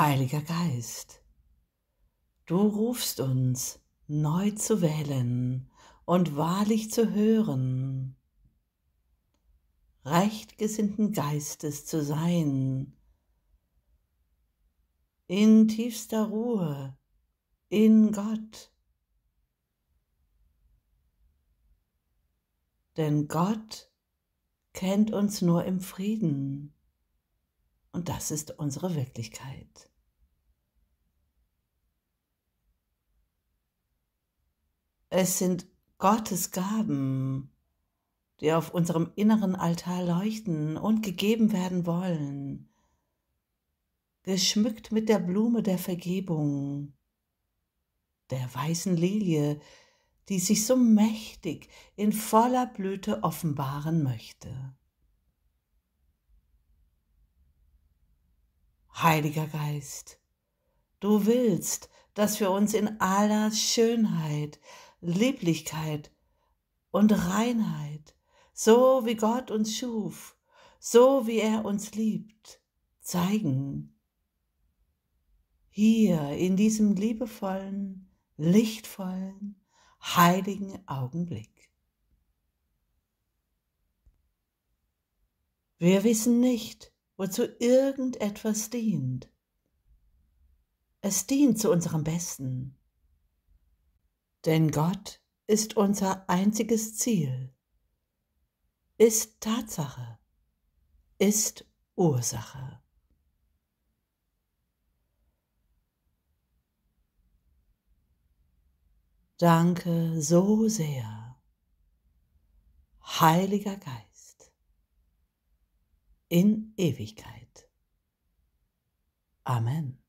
Heiliger Geist, du rufst uns neu zu wählen und wahrlich zu hören, rechtgesinnten Geistes zu sein, in tiefster Ruhe, in Gott. Denn Gott kennt uns nur im Frieden und das ist unsere Wirklichkeit. Es sind Gottes Gaben, die auf unserem inneren Altar leuchten und gegeben werden wollen, geschmückt mit der Blume der Vergebung, der weißen Lilie, die sich so mächtig in voller Blüte offenbaren möchte. Heiliger Geist, du willst, dass wir uns in aller Schönheit, Lieblichkeit und Reinheit, so wie Gott uns schuf, so wie er uns liebt, zeigen. Hier in diesem liebevollen, lichtvollen, heiligen Augenblick. Wir wissen nicht, wozu irgendetwas dient. Es dient zu unserem Besten. Denn Gott ist unser einziges Ziel, ist Tatsache, ist Ursache. Danke so sehr, Heiliger Geist, in Ewigkeit. Amen.